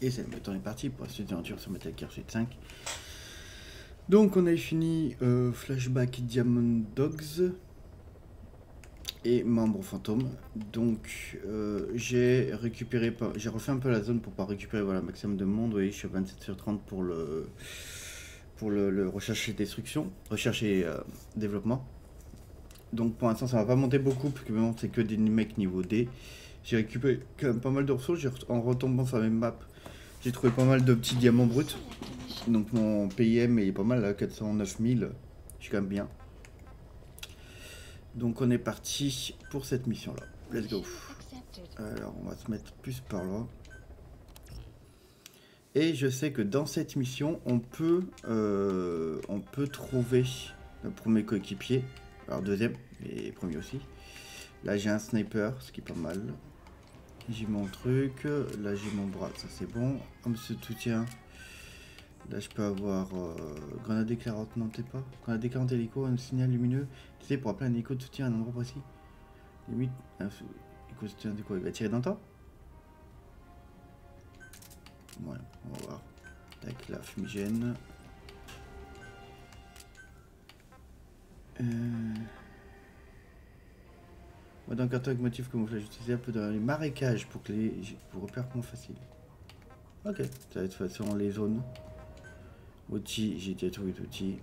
Et c'est le temps est parti pour la suite d'aventure sur Metal Gear Solid 5. Donc on a fini euh, Flashback Diamond Dogs et Membre Fantôme. Donc euh, j'ai récupéré, j'ai refait un peu la zone pour pas récupérer voilà, maximum de monde. Oui, je suis à 27 sur 30 pour le pour le, le recherche et destruction, recherche et euh, développement. Donc pour l'instant ça va pas monter beaucoup puisque maintenant c'est que des mecs niveau D. J'ai récupéré quand même pas mal de ressources. En retombant sur la même map, j'ai trouvé pas mal de petits diamants bruts. Donc mon PIM est pas mal à 409 000. Je suis quand même bien. Donc on est parti pour cette mission là. Let's go. Alors on va se mettre plus par là. Et je sais que dans cette mission, on peut, euh, on peut trouver le premier coéquipier. Alors deuxième, et premier aussi. Là j'ai un sniper, ce qui est pas mal. J'ai mon truc, là j'ai mon bras, ça c'est bon. Homme se soutien. Là je peux avoir euh, grenade éclairante, non t'es pas? Grenade éclairante hélico, un signal lumineux. Tu sais pour appeler un hélico de soutien à un endroit précis. Limite, un hélico de soutien de quoi? Il va tirer dans le temps? Ouais, on va voir. Tac, la fumigène. Euh... Le carton avec motif camouflage, peu dans les marécages pour que les pour repères moins facile. Ok, ça va être façon les zones. Outils, j'ai déjà trouvé d'outils.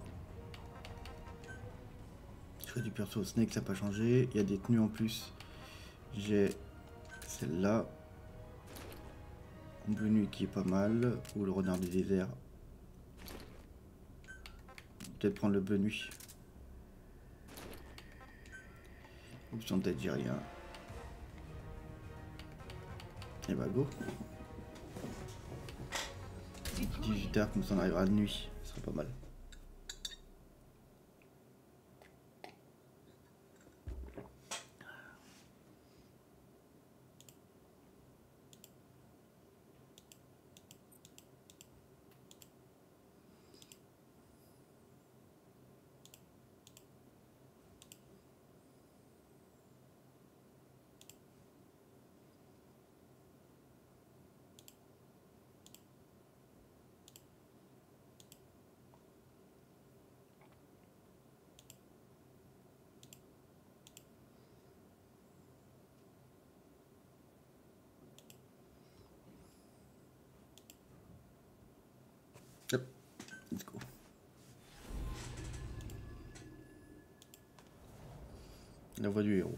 Fais du perso Snake, ça n'a pas changé. Il y a des tenues en plus. J'ai celle-là. Bleu nuit qui est pas mal. Ou le renard du désert. Peut-être prendre le bleu nuit. Option tête, j'ai rien. Et bah go. 18h comme ça on arrivera de nuit. Ce serait pas mal. Let's go. La voix du héros.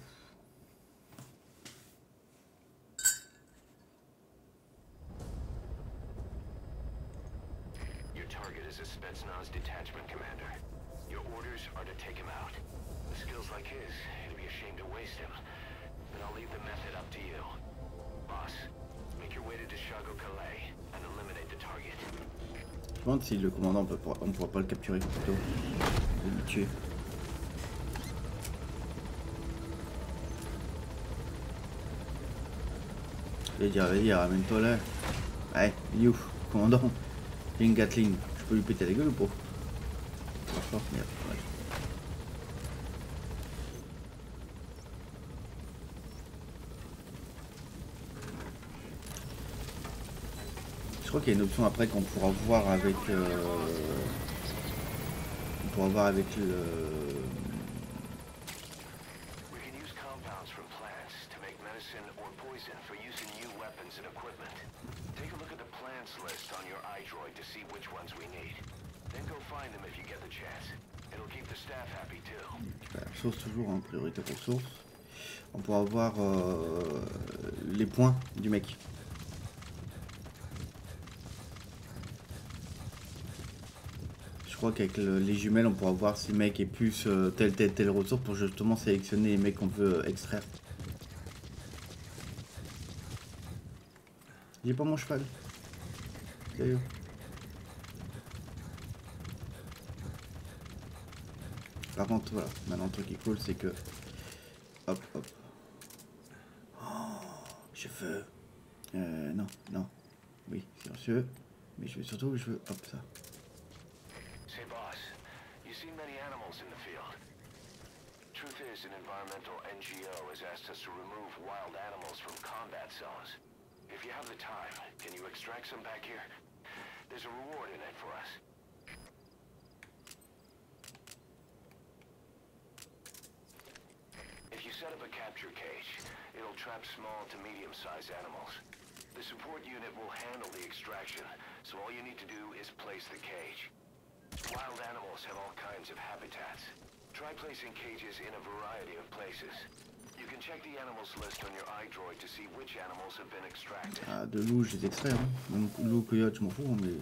Le commandant on, peut, on pourra pas le capturer plutôt. Et le tuer. Je vais dire, vas-y, ramène-toi là. Ouais, you, commandant? J'ai une Gatling. Je peux lui péter la gueule ou pas? Franchement, merde. Crois qu'il y a une option après qu'on pourra voir avec. euh, On pourra voir avec le. Source toujours en priorité ressources. On pourra voir euh, les points du mec. Je crois qu'avec le- les jumelles, on pourra voir si le mec est plus euh, telle, telle, telle ressource pour justement sélectionner les mecs qu'on veut euh, extraire. J'ai pas mon cheval. Par contre, voilà, maintenant le truc qui est cool, c'est que. Hop, hop. Oh, je veux. Euh, non, non. Oui, silencieux. Mais je veux surtout, je veux. Hop, ça. You many animals in the field. Truth is, an environmental NGO has asked us to remove wild animals from combat zones. If you have the time, can you extract some back here? There's a reward in it for us. If you set up a capture cage, it'll trap small to medium-sized animals. The support unit will handle the extraction, so all you need to do is place the cage. Wild animals have all kinds of habitats. Try placing cages in a variety of places. You can check the animals list on your iDroid to see which animals have been extracted. Ah, de loup, je les extrais. Hein. Même loup, coyote, je m'en fous, mais.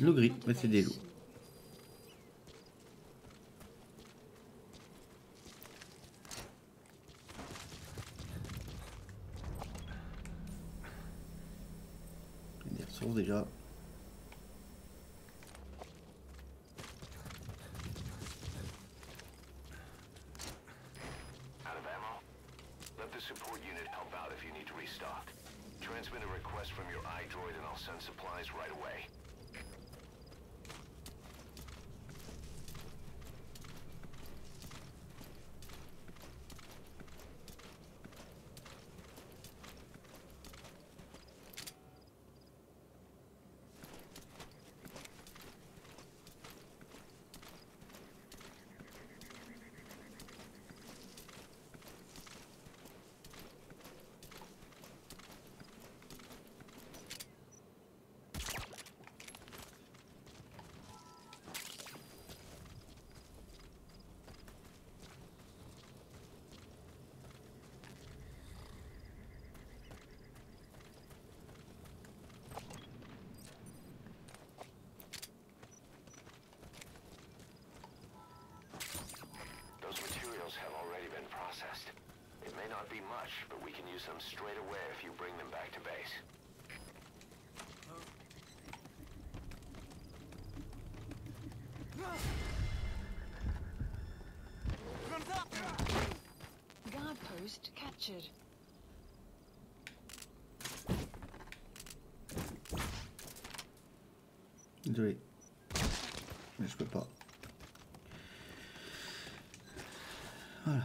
At gris, mais c'est des loups. Des ressources déjà. Transmit a request from your iDroid and I'll send supplies right away. Much, but we can use them straight away if you bring them back to base. Guard post captured. Désolé. Mais je peux pas. Voilà.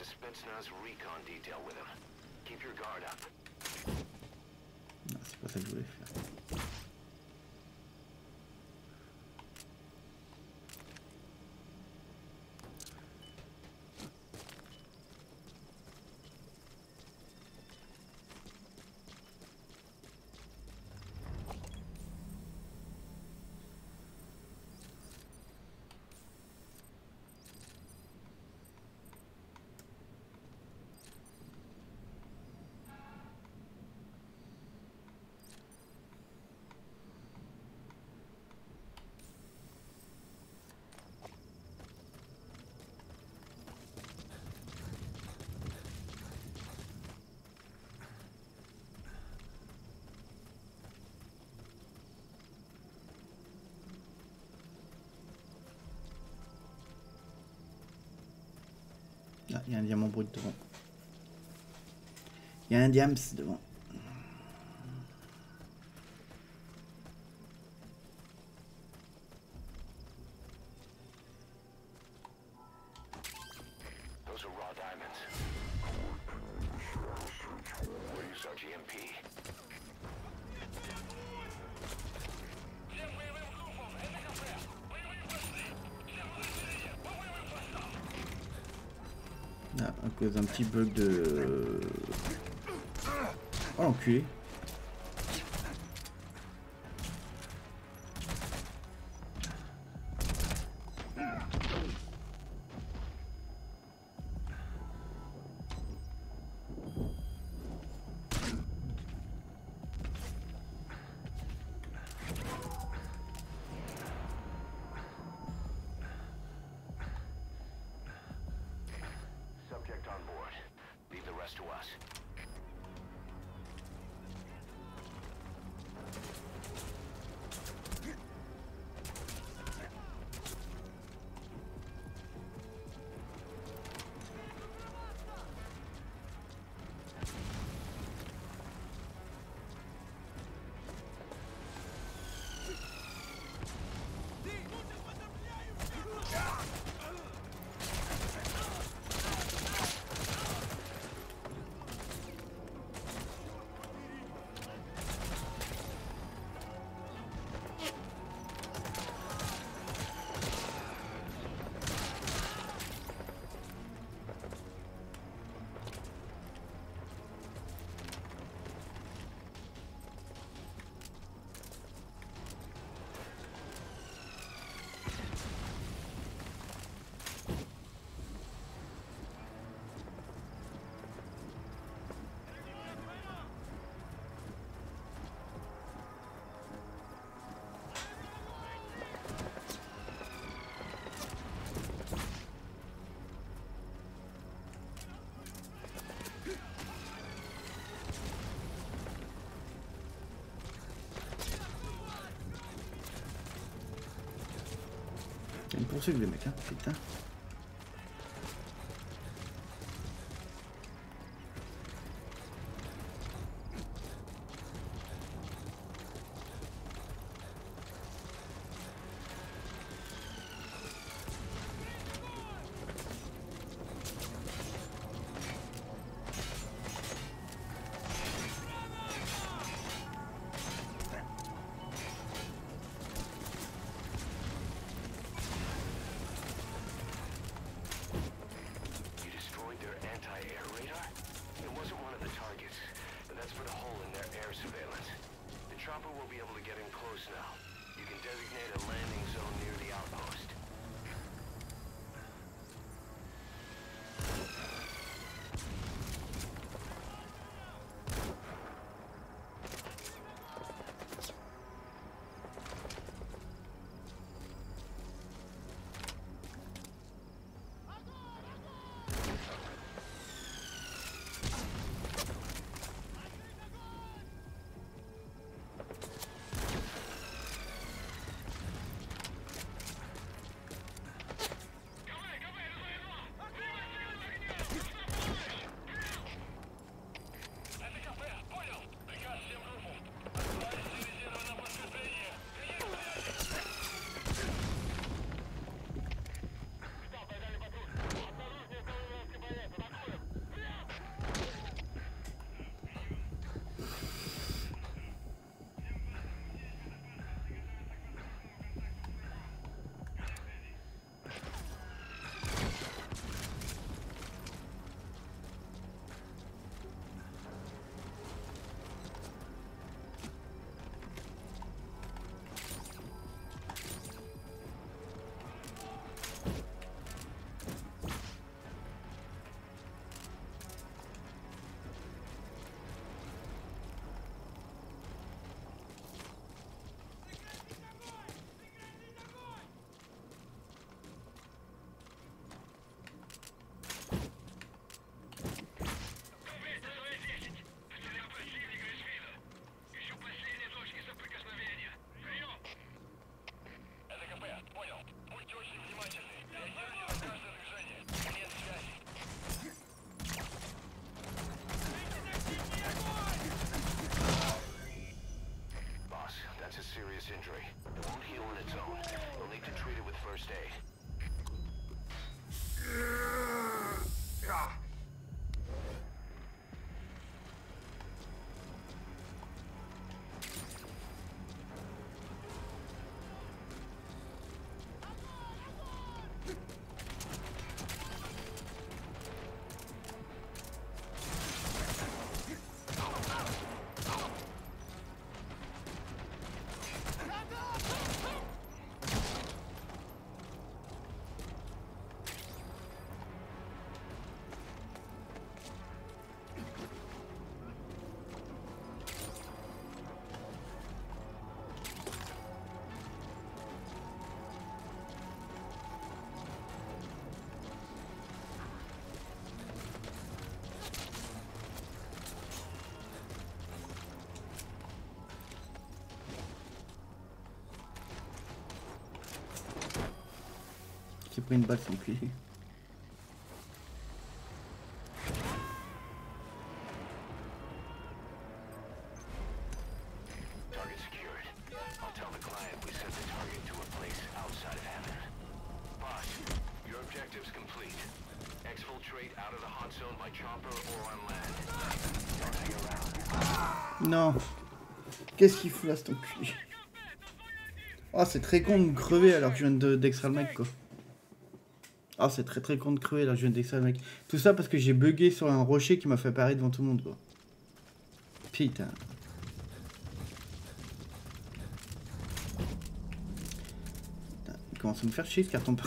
a Spetsnaz recon detail with him. Keep your guard up. Non, c'est pas ça que je voulais faire. il y a un diamant brut devant. Il y a un diams devant. petit bug de... Oh l'enculé. Pour ceux que le mec, hein, putain. designated lane. injury. It won't heal on its own. You'll need to treat it with first aid. Or on land. Don't hang around. Non. Qu'est-ce qu'il fout là, cet enculé? Oh, c'est très con de crever alors que je viens de- d'extraire le mec, quoi. Oh, c'est très très con de crever alors que je viens d'extraire le mec. Tout ça parce que j'ai bugué sur un rocher qui m'a fait apparaître devant tout le monde, quoi. Putain. Putain, Il commence à me faire chier ce carton par.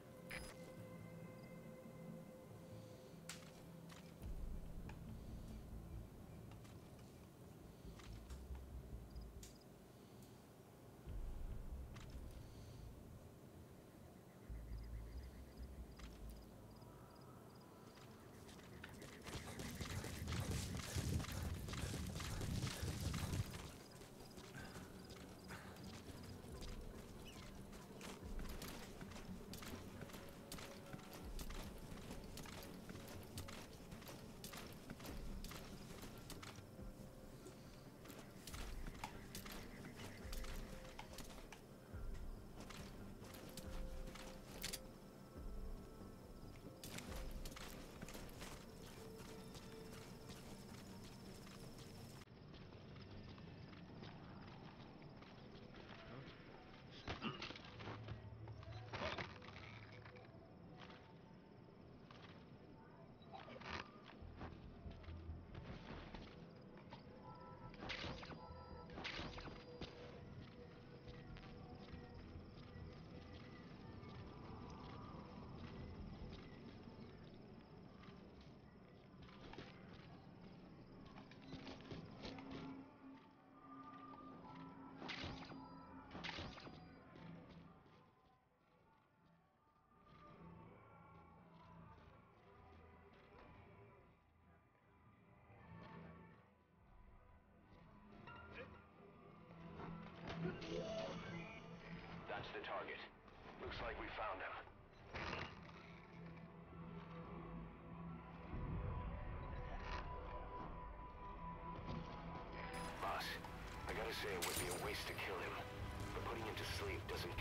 Looks like we found him. Boss, I gotta say it would be a waste to kill him. But putting him to sleep doesn't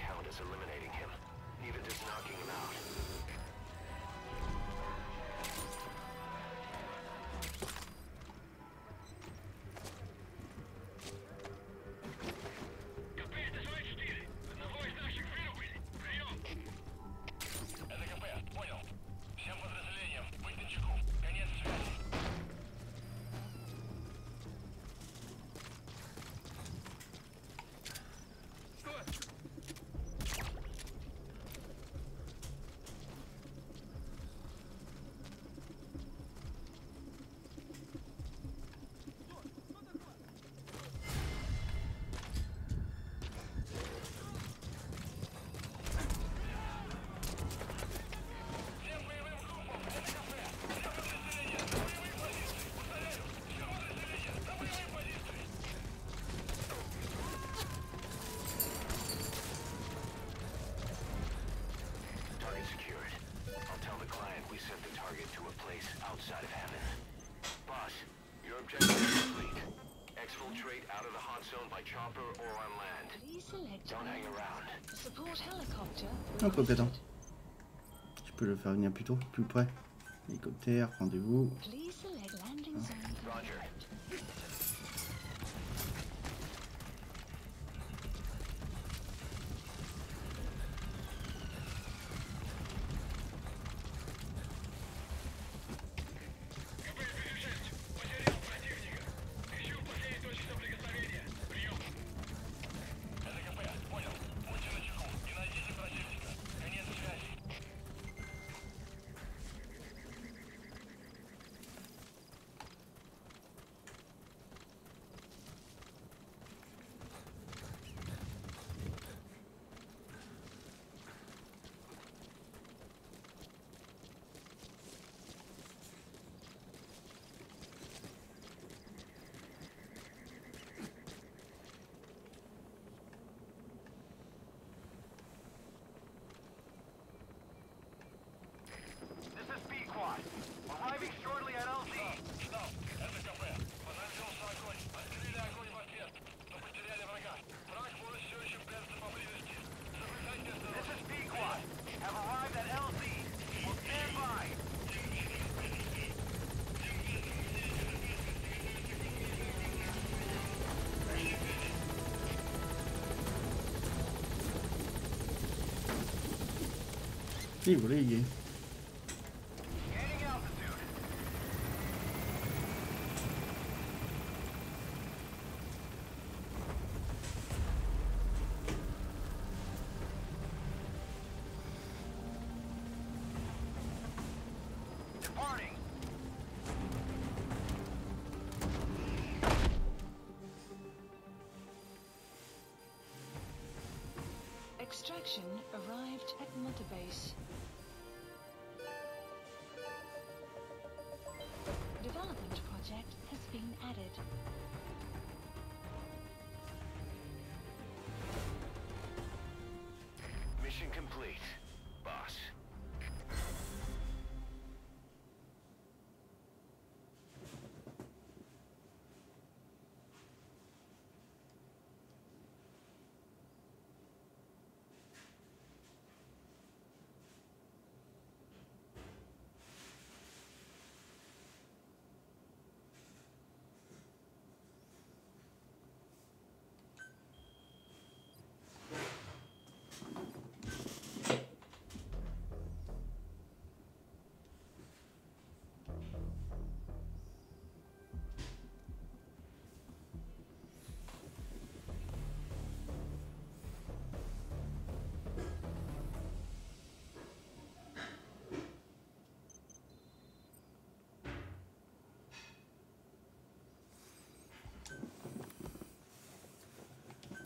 Un peu pétant. Je peux le faire venir plus tôt, plus près. Hélicoptère, rendez-vous. Si, voilà, il y complete,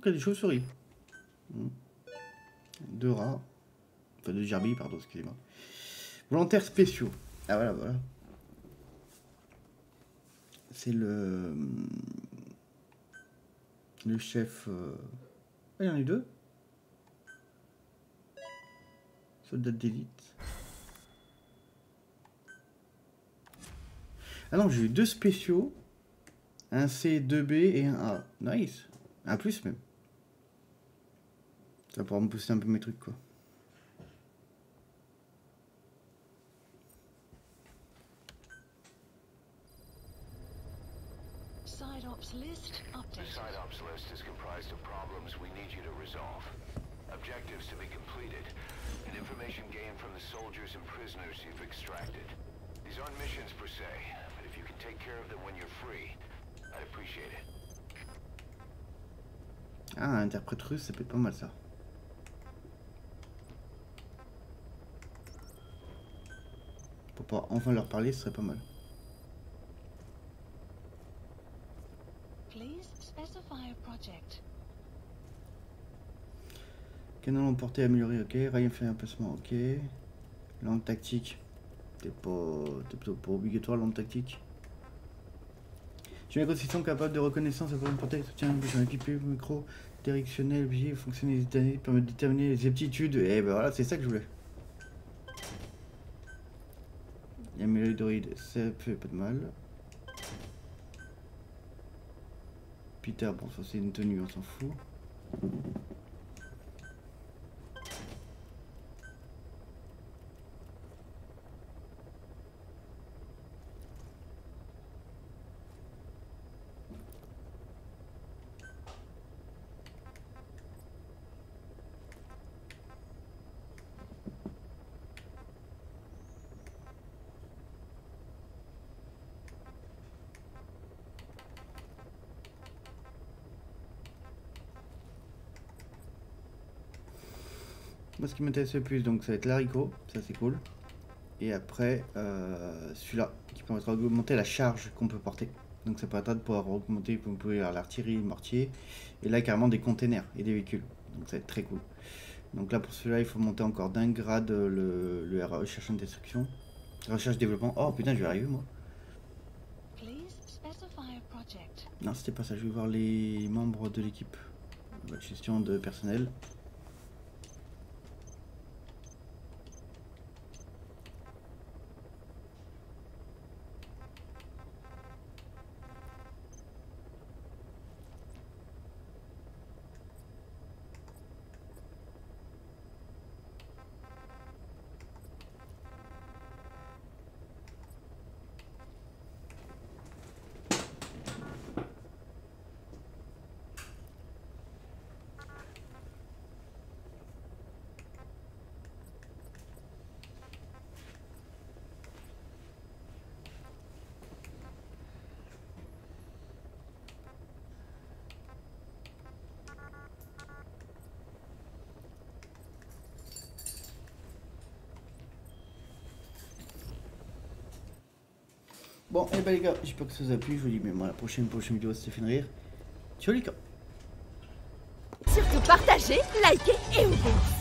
alive. Ok, des chauves-souris. Hmm. Deux rats. Enfin, deux gerbilles, pardon, excusez-moi. Volontaires spéciaux. Ah voilà, voilà. C'est le... Le chef... euh, Ah, il y en a eu deux Soldat d'élite. Ah non, j'ai eu deux spéciaux. Un C, 2B et un A. Nice. Un plus même. Ça va pouvoir me pousser un peu mes trucs quoi. Side ops list The updated. side ops list is comprised of problems we need you to resolve, objectives to be completed, and information gained from the soldiers and prisoners you've extracted. These aren't missions per se, but if you can take care of them when you're free, I'd appreciate it. Ah, interprète russe, ça peut être pas mal ça. Enfin leur parler, ce serait pas mal. Please specify a project. Canon emporté amélioré, ok. Rayon fait un placement, ok. Langue tactique. T'es pas. T'es plutôt pas obligatoire, langue tactique. J'ai un consistant capable de reconnaissance après une portée soutien, vision équipé, micro, directionnel, vigier, fonctionnalité, permet de déterminer les aptitudes. Et ben voilà, c'est ça que je voulais. Amélioré droïde, ça fait pas de mal. Peter, bon, ça c'est une tenue, on s'en fout. Moi, ce qui m'intéresse le plus, donc, ça va être l'haricot, ça c'est cool. Et après, euh, celui-là, qui permettra d'augmenter la charge qu'on peut porter. Donc ça permettra de pouvoir augmenter, vous pouvez avoir l'artillerie, le mortier, et là carrément des containers et des véhicules. Donc ça va être très cool. Donc là pour celui-là, il faut monter encore d'un grade le, le recherche et destruction. Recherche développement. Oh putain, je vais arriver moi. Non, c'était pas ça. Je vais voir les membres de l'équipe. Gestion de personnel. Bon, et bah les gars, j'espère que ça vous a plu. Je vous dis, mais moi, la prochaine, prochaine vidéo, c'était fait de rire. Ciao les gars Surtout partagez, likez et ouvrez